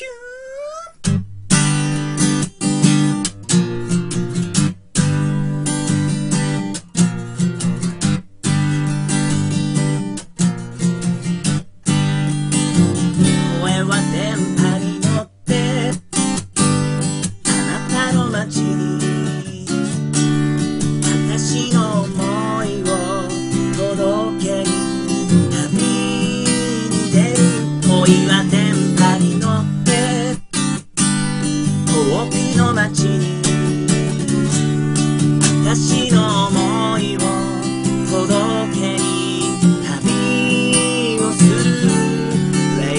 キュ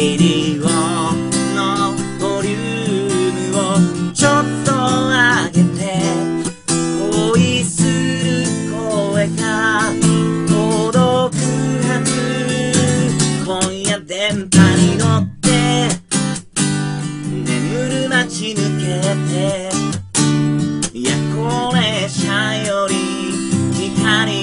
イディオのボリュームをちょっと上げて恋する声が届くはず今夜電波に乗って眠る街抜けていやこれ車より光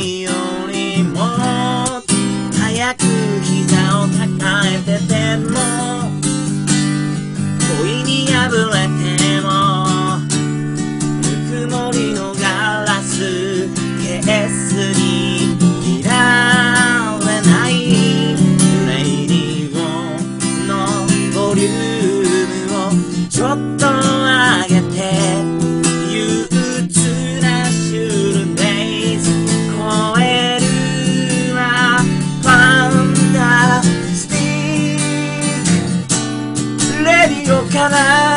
っと上げて憂鬱なシュールデイズ超えるはファンタスティックレディオから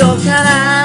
y ojalá